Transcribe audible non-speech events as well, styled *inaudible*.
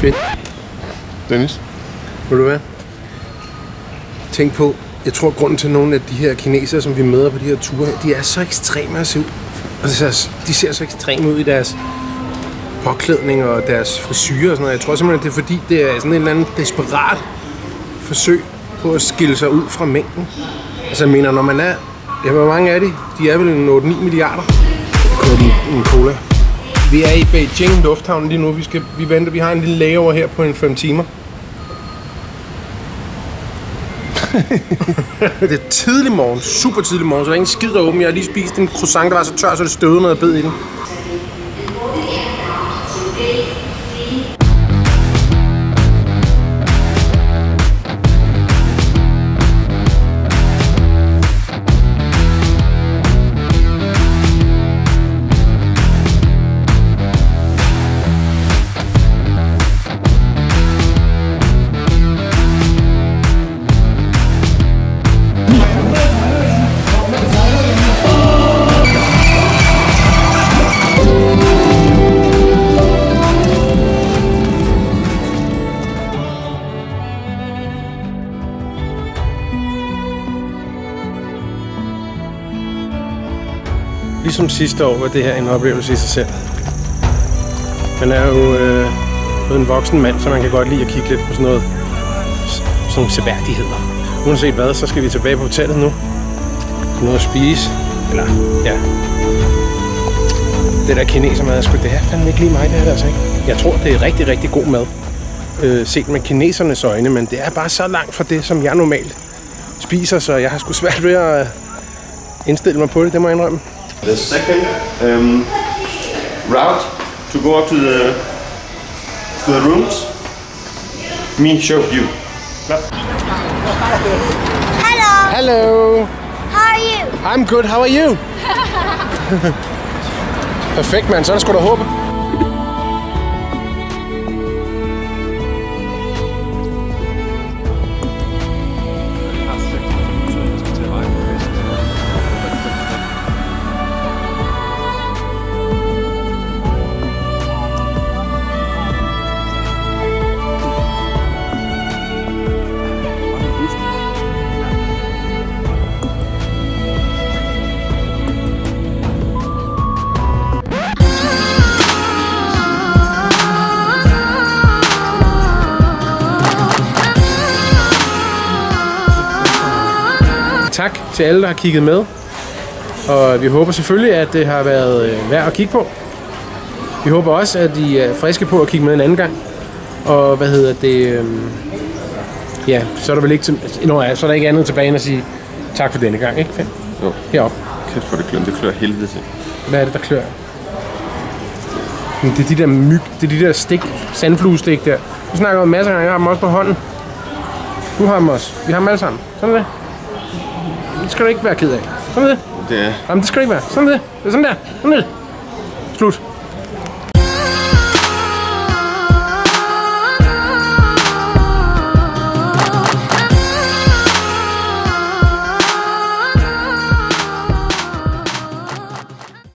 Fedt. Dennis? Ved du hvad? Tænk på, jeg tror grunden til nogle af de her kinesere, som vi møder på de her ture, de er så ekstreme at se ud. Altså, de ser så ekstreme ud i deres påklædning og deres frisyrer og sådan noget. Jeg tror simpelthen, det er fordi, det er sådan en eller anden desperat forsøg på at skille sig ud fra mængden. Altså, jeg mener, når man er... Ja, hvor mange er de? De er vel en 8-9 milliarder. Kører de en cola. Vi er i Beijing Lufthavn lige nu. Vi, skal, vi venter. Vi har en lille layover her på en 5 timer. *laughs* det er tidlig morgen, super tidlig morgen, så der er ingen skid der åben. Jeg har lige spist en croissant, der var så tør, så det støvede, noget bed i den. Ligesom sidste år var det her en oplevelse i sig selv. Man er jo øh, en voksen mand, så man kan godt lide at kigge lidt på sådan noget sådan nogle seværdigheder. Uanset hvad, så skal vi tilbage på hotellet nu. Noget at spise. Eller, ja. Det der kinesermad, er sgu, det er fandme ikke lige mig, det her altså ikke. Jeg tror, det er rigtig, rigtig god mad. Øh, set med kinesernes øjne, men det er bare så langt fra det, som jeg normalt spiser, så jeg har sgu svært ved at øh, indstille mig på det, det må jeg indrømme. The second um, route to go up to the to the rooms, me show you. Hello, Hello! how are you? I'm good, how are you? *laughs* Perfekt, mand. Så er der sgu da håbe. Tak til alle, der har kigget med. Og vi håber selvfølgelig, at det har været øh, værd at kigge på. Vi håber også, at I er friske på at kigge med en anden gang. Og hvad hedder det? øhm, Ja, så er der vel ikke, til, Nå, ja, så er der ikke andet tilbage end at sige tak for denne gang, ikke? Finn? Jo. Heroppe. Kæft for det klør, det klør helvede til. Hvad er det, der klør? Det er de der myg, det er de der stik, sandfluestik der. Du snakker om masser af gange, jeg har dem også på hånden. Du har dem også. Vi har dem alle sammen. Sådan er det. Det skal du ikke være ked af. Sådan det. Det er Jamen, det skal du ikke være. Sådan det. Er sådan der. Sådan det. Slut.